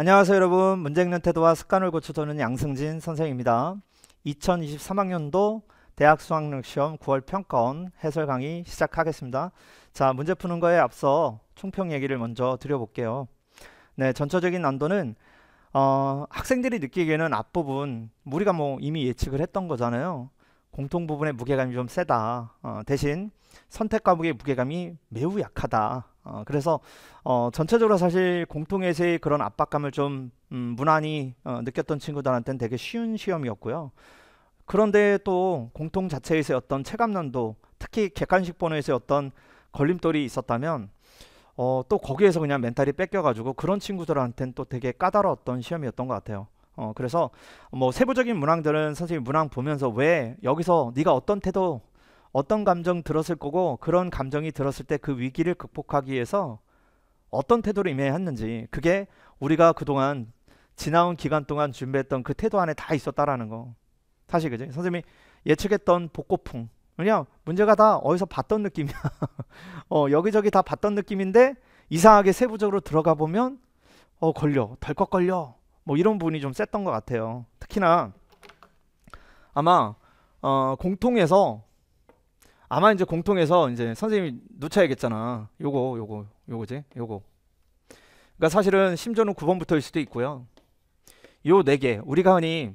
안녕하세요 여러분. 문제 읽는 태도와 습관을 고쳐도는 양승진 선생입니다. 2023학년도 대학 수학력 시험 9월 평가원 해설 강의 시작하겠습니다. 자 문제 푸는 거에 앞서 총평 얘기를 먼저 드려볼게요. 네 전체적인 난도는 어, 학생들이 느끼기에는 앞부분 우리가 뭐 이미 예측을 했던 거잖아요. 공통 부분의 무게감이 좀 세다. 어, 대신 선택 과목의 무게감이 매우 약하다 어, 그래서 어, 전체적으로 사실 공통에서의 그런 압박감을 좀 음, 무난히 어, 느꼈던 친구들한테는 되게 쉬운 시험이었고요. 그런데 또 공통 자체에서의 어떤 체감난도 특히 객관식 번호에서의 어떤 걸림돌이 있었다면 어, 또 거기에서 그냥 멘탈이 뺏겨가지고 그런 친구들한테는 또 되게 까다로웠던 시험이었던 것 같아요. 어, 그래서 뭐 세부적인 문항들은 선생님 문항 보면서 왜 여기서 네가 어떤 태도 어떤 감정 들었을 거고 그런 감정이 들었을 때 그 위기를 극복하기 위해서 어떤 태도를 임해했는지 그게 우리가 그동안 지나온 기간 동안 준비했던 그 태도 안에 다 있었다라는 거. 사실 그지? 선생님이 예측했던 복고풍. 그냥 문제가 다 어디서 봤던 느낌이야. 어 여기저기 다 봤던 느낌인데 이상하게 세부적으로 들어가 보면 어 걸려. 덜컥 걸려. 뭐 이런 부분이 좀 셌던 것 같아요. 특히나 아마 어 공통에서 아마 이제 공통해서 이제 선생님이 놓쳐야겠잖아. 요거 요거 요거지 요거. 그러니까 사실은 심조는 9번부터일 수도 있고요. 요 네 개 우리가 흔히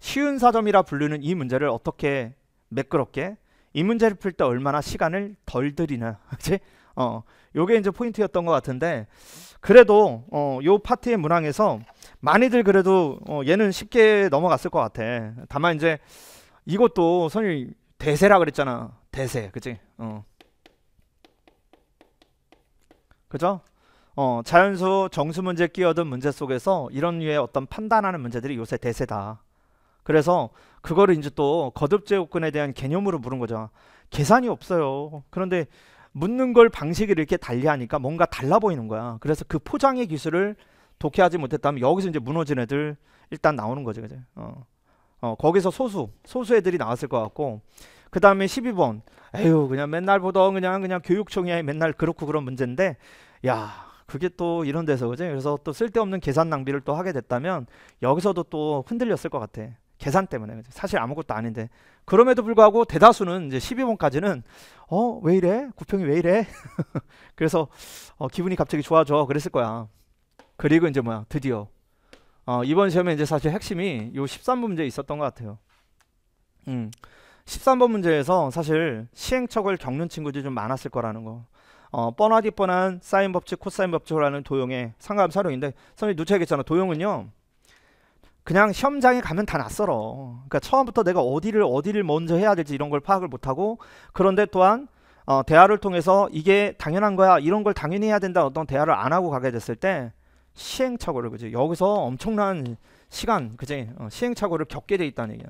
쉬운 사점이라 부르는 이 문제를 어떻게 매끄럽게 이 문제를 풀 때 얼마나 시간을 덜 들이나 그치? 어 요게 이제 포인트였던 것 같은데 그래도 어 요 파트의 문항에서 많이들 그래도 어 얘는 쉽게 넘어갔을 것 같아. 다만 이제 이것도 선생님 대세라 그랬잖아. 대세, 그치? 어. 그죠? 어, 자연수 정수 문제 끼어든 문제 속에서 이런 류의 어떤 판단하는 문제들이 요새 대세다. 그래서 그거를 이제 또 거듭 제곱근에 대한 개념으로 물은 거죠. 계산이 없어요. 그런데 묻는 걸 방식을 이렇게 달리하니까 뭔가 달라 보이는 거야. 그래서 그 포장의 기술을 독해하지 못했다면 여기서 이제 무너진 애들 일단 나오는 거죠. 그죠? 어. 어, 거기서 소수, 소수 애들이 나왔을 것 같고 그 다음에 12번. 에휴 그냥 맨날 보던 그냥 그냥 교육청이 맨날 그렇고 그런 문제인데 야 그게 또 이런 데서 그지? 그래서 또 쓸데없는 계산 낭비를 또 하게 됐다면 여기서도 또 흔들렸을 것 같아. 계산 때문에 사실 아무것도 아닌데. 그럼에도 불구하고 대다수는 이제 12번까지는 어 왜 이래? 구평이 왜 이래? 그래서 어, 기분이 갑자기 좋아져. 그랬을 거야. 그리고 이제 뭐야? 드디어. 어, 이번 시험에 이제 사실 핵심이 요 13번 문제에 있었던 것 같아요. 음. 13번 문제에서 사실 시행착오를 겪는 친구들이 좀 많았을 거라는 거. 어, 뻔하디 뻔한 사인 법칙, 코사인 법칙을 하는 도형의 상감 사료인데 선생님 놓쳐야겠잖아. 도형은요. 그냥 시험장에 가면 다 낯설어. 그러니까 처음부터 내가 어디를 어디를 먼저 해야 될지 이런 걸 파악을 못하고 그런데 또한 어, 대화를 통해서 이게 당연한 거야 이런 걸 당연히 해야 된다 어떤 대화를 안 하고 가게 됐을 때 시행착오를 그지 여기서 엄청난 시간 그지 어, 시행착오를 겪게 돼 있다는 얘기야.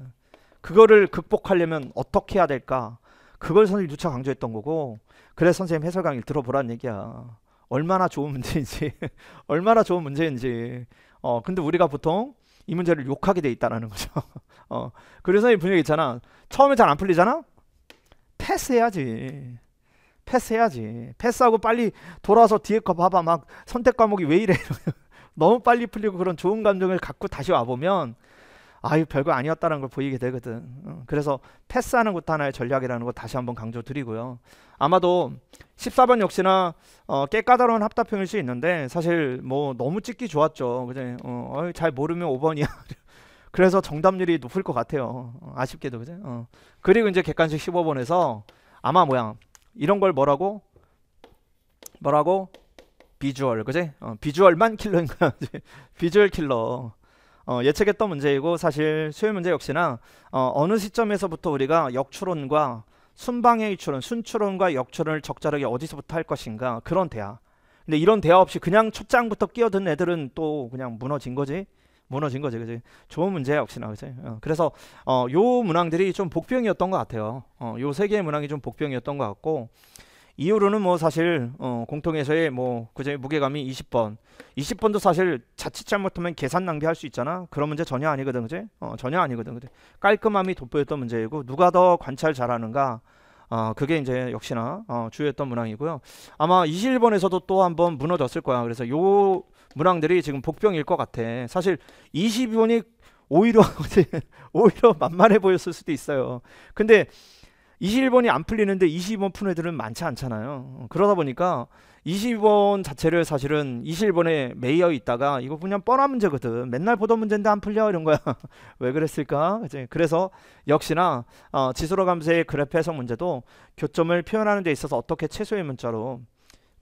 그거를 극복하려면 어떻게 해야 될까? 그걸 선생님이 누차 강조했던 거고 그래서 선생님 해설 강의를 들어보라는 얘기야. 얼마나 좋은 문제인지 얼마나 좋은 문제인지 어 근데 우리가 보통 이 문제를 욕하게 돼 있다라는 거죠. 어 그래서 이 분위기 있잖아. 처음에 잘 안 풀리잖아. 패스해야지. 패스해야지. 패스하고 빨리 돌아서 뒤에 거 봐봐. 막 선택 과목이 왜 이래. 너무 빨리 풀리고 그런 좋은 감정을 갖고 다시 와보면 아유 별거 아니었다는 걸 보이게 되거든. 어, 그래서 패스하는 것도 하나의 전략이라는 거 다시 한번 강조드리고요. 아마도 14번 역시나 어, 꽤 까다로운 합답형일 수 있는데 사실 뭐 너무 찍기 좋았죠. 그제 어, 잘 모르면 5번이야. 그래서 정답률이 높을 것 같아요. 어, 아쉽게도 그제. 어. 그리고 이제 객관식 15번에서 아마 뭐야 이런 걸 뭐라고 뭐라고 비주얼 그제 어, 비주얼만 킬러인가 비주얼 킬러 어, 예측했던 문제이고 사실 수요 문제 역시나 어, 느 시점에서부터 우리가 역추론과 순방향의 추론, 순추론과 역추론을 적절하게 어디서부터 할 것인가 그런 대화. 근데 이런 대화 없이 그냥 첫 장부터 끼어든 애들은 또 그냥 무너진 거지. 무너진 거지, 그지? 좋은 문제야 역시나, 그지? 어, 그래서 어, 요 문항들이 좀 복병이었던 것 같아요. 어, 요세 개의 문항이 좀 복병이었던 것 같고 이후로는 뭐 사실 어, 공통에서의 뭐 그제 무게감이 20번. 20번도 사실 자칫 잘못하면 계산 낭비할 수 있잖아. 그런 문제 전혀 아니거든 그제? 어, 전혀 아니거든 그제? 깔끔함이 돋보였던 문제이고 누가 더 관찰 잘하는가? 어, 그게 이제 역시나 어, 주요했던 문항이고요. 아마 21번에서도 또 한번 무너졌을 거야. 그래서 요 문항들이 지금 복병일 것 같아. 사실 22번이 오히려 오히려 만만해 보였을 수도 있어요. 근데 21번이 안 풀리는데 22번 푸는 애들은 많지 않잖아요. 그러다 보니까 22번 자체를 사실은 21번에 매여 있다가 이거 그냥 뻔한 문제거든. 맨날 보던 문제인데 안 풀려 이런 거야. 왜 그랬을까? 그래서 역시나 어, 지수로 감세의 그래프 해석 문제도 교점을 표현하는 데 있어서 어떻게 최소의 문자로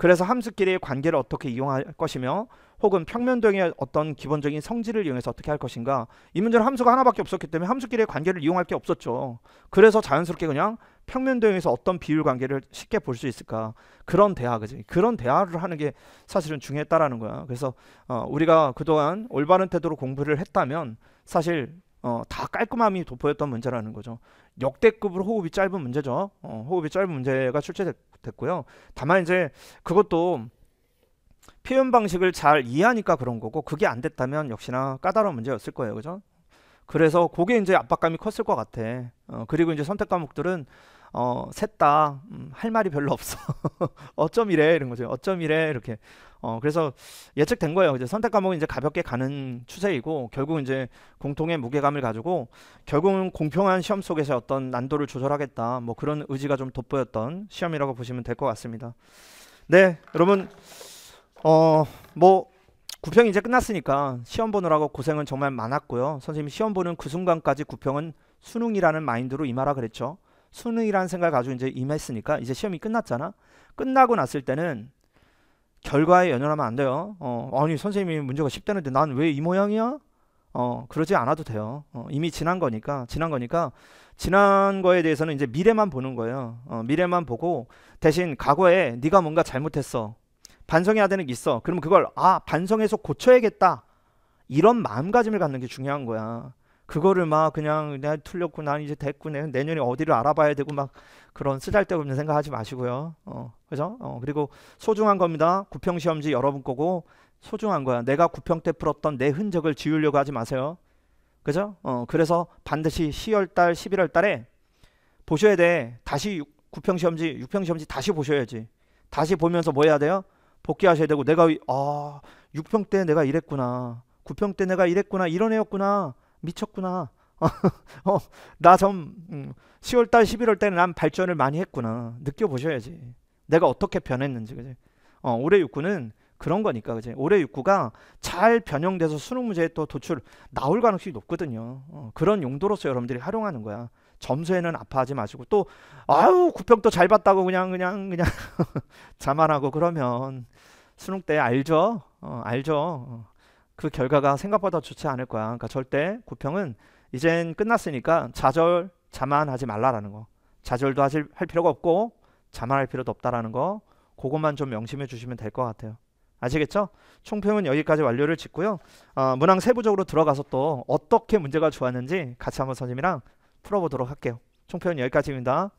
그래서 함수끼리의 관계를 어떻게 이용할 것이며 혹은 평면도형의 어떤 기본적인 성질을 이용해서 어떻게 할 것인가? 이 문제는 함수가 하나밖에 없었기 때문에 함수끼리의 관계를 이용할 게 없었죠. 그래서 자연스럽게 그냥 평면도형에서 어떤 비율 관계를 쉽게 볼 수 있을까? 그런 대화 그지? 그런 대화를 하는 게 사실은 중요했다라는 거야. 그래서 어, 우리가 그동안 올바른 태도로 공부를 했다면 사실 어, 다 깔끔함이 돋보였던 문제라는 거죠 역대급으로 호흡이 짧은 문제죠 어, 호흡이 짧은 문제가 출제됐고요 다만 이제 그것도 표현 방식을 잘 이해하니까 그런 거고 그게 안 됐다면 역시나 까다로운 문제였을 거예요. 그죠? 그래서 그게 이제 압박감이 컸을 것 같아. 어, 그리고 이제 선택 과목들은 어, 셋다 음, 할 말이 별로 없어. 어쩜 이래 이런 거죠. 어쩜 이래 이렇게. 어, 그래서 예측된 거예요. 이제 선택 과목은 이제 가볍게 가는 추세이고 결국 이제 공통의 무게감을 가지고 결국은 공평한 시험 속에서 어떤 난도를 조절하겠다. 뭐 그런 의지가 좀 돋보였던 시험이라고 보시면 될 것 같습니다. 네, 여러분 어, 뭐 구평이 이제 끝났으니까 시험 보느라고 고생은 정말 많았고요. 선생님이 시험 보는 그 순간까지 구평은 수능이라는 마인드로 임하라 그랬죠. 수능이라는 생각을 가지고 이제 임했으니까 이제 시험이 끝났잖아. 끝나고 났을 때는 결과에 연연하면 안 돼요. 어, 아니 선생님이 문제가 쉽다는데 난 왜 이 모양이야? 어, 그러지 않아도 돼요. 어, 이미 지난 거니까 지난 거니까 지난 거에 대해서는 이제 미래만 보는 거예요. 어, 미래만 보고 대신 과거에 네가 뭔가 잘못했어. 반성해야 되는 게 있어. 그러면 그걸 아 반성해서 고쳐야겠다. 이런 마음가짐을 갖는 게 중요한 거야. 그거를 막 그냥 내가 틀렸고 난 이제 됐고 내년에 어디를 알아봐야 되고 막 그런 쓰잘데없는 생각하지 마시고요. 어, 그죠? 어, 그리고 소중한 겁니다. 구평 시험지 여러분 거고 소중한 거야. 내가 구평 때 풀었던 내 흔적을 지우려고 하지 마세요. 그죠? 어, 그래서 반드시 10월 달, 11월 달에 보셔야 돼. 다시 구평 시험지, 육평 시험지 다시 보셔야지. 다시 보면서 뭐 해야 돼요? 복귀하셔야 되고 내가 아 6평 때 내가 이랬구나 9평 때 내가 이랬구나 이런 애였구나 미쳤구나. 어, 나좀 음, 10월달 11월달에 난 발전을 많이 했구나. 느껴보셔야지. 내가 어떻게 변했는지 그지? 어, 올해 육구는 그런 거니까 그지? 올해 육구가 잘 변형돼서 수능 문제에 또 도출 나올 가능성이 높거든요. 어, 그런 용도로서 여러분들이 활용하는 거야. 점수에는 아파하지 마시고 또 아유 구평도 잘 봤다고 그냥 그냥 그냥 자만하고 그러면 수능 때 알죠? 어, 알죠. 어, 그 결과가 생각보다 좋지 않을 거야 그러니까 절대 구평은 이젠 끝났으니까 좌절 자만하지 말라라는 거 좌절도 하실 할 필요가 없고 자만할 필요도 없다라는 거 그것만 좀 명심해 주시면 될 것 같아요 아시겠죠? 총평은 여기까지 완료를 짓고요. 어, 문항 세부적으로 들어가서 또 어떻게 문제가 좋았는지 같이 한번 선생님이랑 풀어보도록 할게요. 총평은 여기까지입니다.